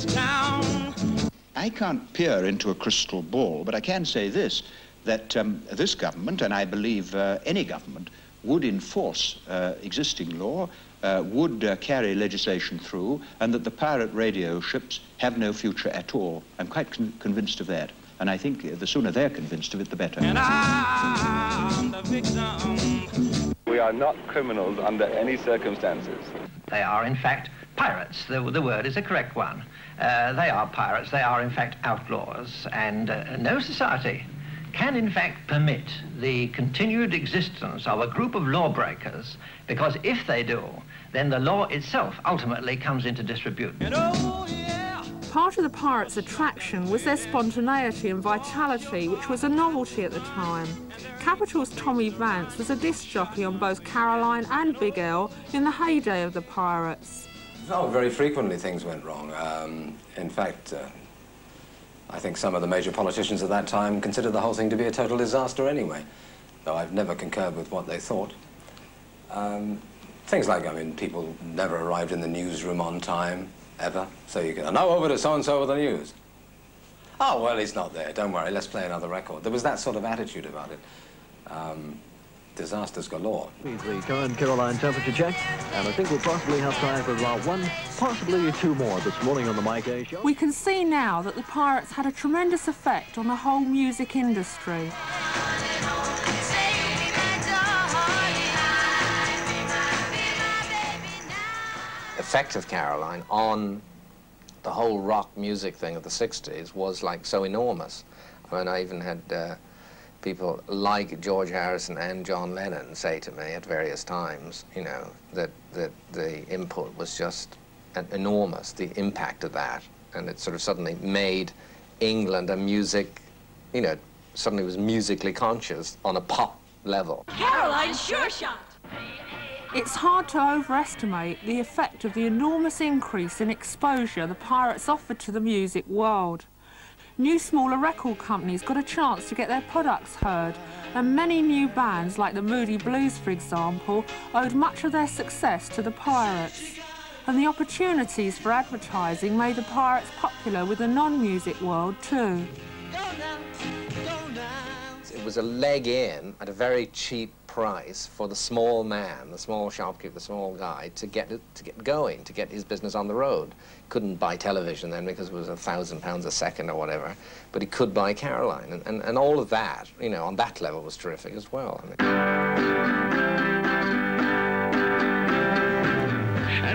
this town. I can't peer into a crystal ball, but I can say this, that um, this government, and I believe uh, any government, would enforce uh, existing law, uh, would uh, carry legislation through, and that the pirate radio ships have no future at all. I'm quite con convinced of that. And I think the sooner they're convinced of it, the better. And I'm the victim. We are not criminals under any circumstances. They are, in fact, pirates. The, the word is a correct one. Uh, they are pirates. They are, in fact, outlaws. And uh, no society can, in fact, permit the continued existence of a group of lawbreakers, because if they do, then the law itself ultimately comes into disrepute. And oh, yeah. Part of the pirates' attraction was their spontaneity and vitality, which was a novelty at the time. Capital's Tommy Vance was a disc jockey on both Caroline and Big L in the heyday of the pirates. Oh, very frequently things went wrong. Um, in fact, uh, I think some of the major politicians at that time considered the whole thing to be a total disaster anyway, though I've never concurred with what they thought. Um, things like, I mean, people never arrived in the newsroom on time, ever. So you can, now over to so-and-so with the news. Oh, well, he's not there. Don't worry, let's play another record. There was that sort of attitude about it. Um, disasters galore. The current Caroline temperature check, and I think we'll possibly have time for about one, possibly two more this morning on the Mike A Show. We can see now that the pirates had a tremendous effect on the whole music industry. effect of Caroline on the whole rock music thing of the 60s was like so enormous. I mean, I even had uh, people like George Harrison and John Lennon say to me at various times, you know, that, that the input was just enormous, the impact of that. And it sort of suddenly made England a music, you know, suddenly was musically conscious on a pop level. Caroline Sure Shot! It's hard to overestimate the effect of the enormous increase in exposure the Pirates offered to the music world. New smaller record companies got a chance to get their products heard, and many new bands like the Moody Blues, for example, owed much of their success to the Pirates. And the opportunities for advertising made the Pirates popular with the non-music world too. It was a leg in at a very cheap price for the small man, the small shopkeeper, the small guy, to get to get going, to get his business on the road. Couldn't buy television then because it was a thousand pounds a second or whatever, but he could buy Caroline, and, and, and all of that, you know, on that level was terrific as well. I mean.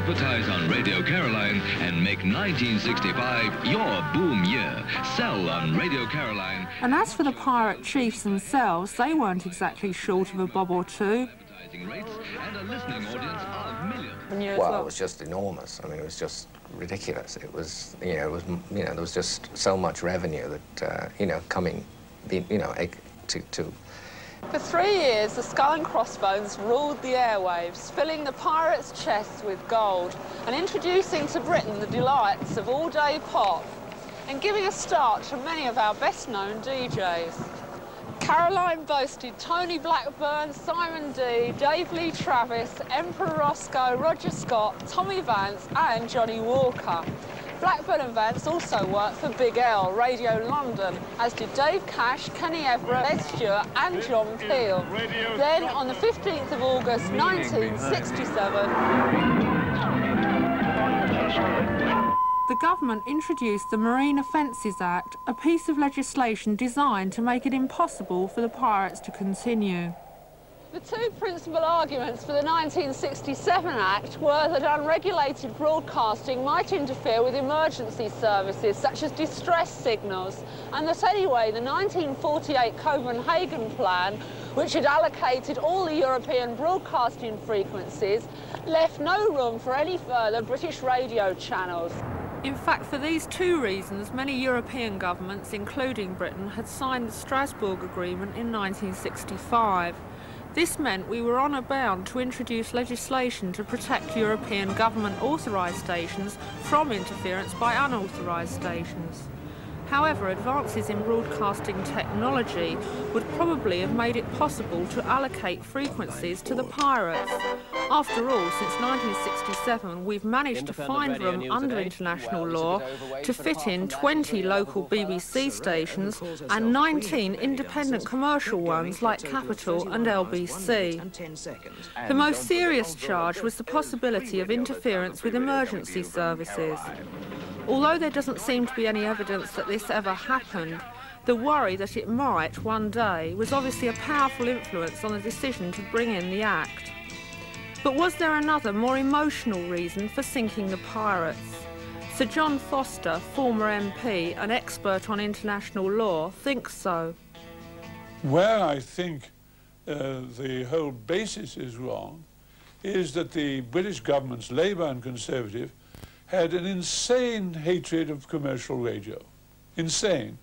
Advertise on Radio Caroline and make 1965 your boom year. Sell on Radio Caroline. And as for the pirate chiefs themselves, they weren't exactly short of a bob or two. Well, it was just enormous. I mean, it was just ridiculous. It was, you know, it was, you know, there was just so much revenue that, uh, you know, coming, you know, to, to for three years, the Skull and Crossbones ruled the airwaves, filling the pirates' chests with gold and introducing to Britain the delights of all-day pop and giving a start to many of our best-known DJs. Caroline boasted Tony Blackburn, Simon Dee, Dave Lee Travis, Emperor Roscoe, Roger Scott, Tommy Vance and Johnnie Walker. Blackburn and Vance also worked for Big L, Radio London, as did Dave Cash, Kenny Everett, Ed Stewart and John Peel. Then, on the 15th of August 1967... The government introduced the Marine Offences Act, a piece of legislation designed to make it impossible for the pirates to continue. The two principal arguments for the 1967 Act were that unregulated broadcasting might interfere with emergency services, such as distress signals, and that anyway, the 1948 Copenhagen Plan, which had allocated all the European broadcasting frequencies, left no room for any further British radio channels. In fact, for these two reasons, many European governments, including Britain, had signed the Strasbourg Agreement in 1965. This meant we were honour bound to introduce legislation to protect European government authorised stations from interference by unauthorised stations. However, advances in broadcasting technology would probably have made it possible to allocate frequencies to the pirates. After all, since 1967, we've managed to find room under international law to fit in 20 local BBC stations and 19 independent commercial ones like Capital and LBC. The most serious charge was the possibility of interference with emergency services. Although there doesn't seem to be any evidence that this ever happened, the worry that it might one day was obviously a powerful influence on the decision to bring in the Act. But was there another, more emotional reason for sinking the pirates? Sir John Foster, former MP and expert on international law, thinks so. Where I think uh, the whole basis is wrong is that the British governments, Labour and Conservative, had an insane hatred of commercial radio. Insane.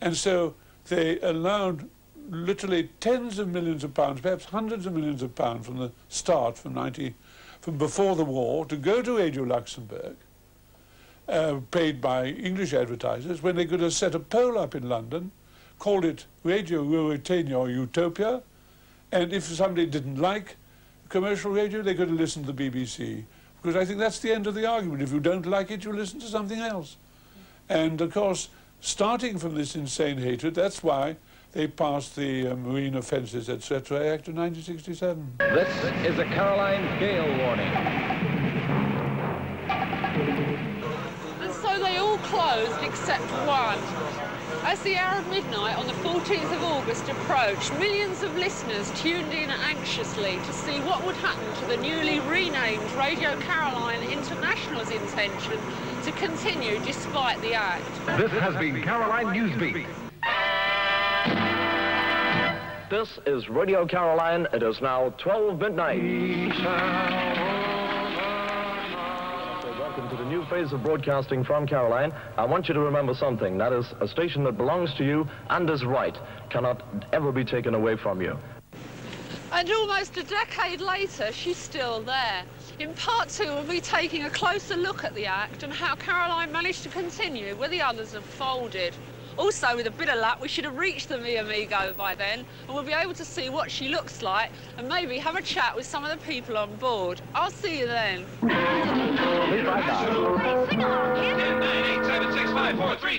And so they allowed literally tens of millions of pounds, perhaps hundreds of millions of pounds from the start, from 90, from before the war, to go to Radio Luxembourg, uh, paid by English advertisers, when they could have set a pole up in London, called it Radio Ruritania or Utopia, and if somebody didn't like commercial radio, they could have listened to the BBC. Because I think that's the end of the argument. If you don't like it, you listen to something else. And of course, starting from this insane hatred, that's why they passed the uh, Marine Offences, etc. Act of 1967. This is a Caroline Gale warning. And so they all closed except one. As the hour of midnight on the 14th of August approached, millions of listeners tuned in anxiously to see what would happen to the newly renamed Radio Caroline International's intention to continue despite the act. This has been Caroline Newsbeat. This is Radio Caroline. It is now 12 midnight. Welcome to the new phase of broadcasting from Caroline. I want you to remember something. That is, a station that belongs to you and is right cannot ever be taken away from you. And almost a decade later, she's still there. In part two, we'll be taking a closer look at the act and how Caroline managed to continue where the others have folded. Also, with a bit of luck, we should have reached the Mi Amigo by then, and we'll be able to see what she looks like and maybe have a chat with some of the people on board. I'll see you then. Please right now. Sing along, kid. 10, 9, 8, 7, 6, 5, 4, 3,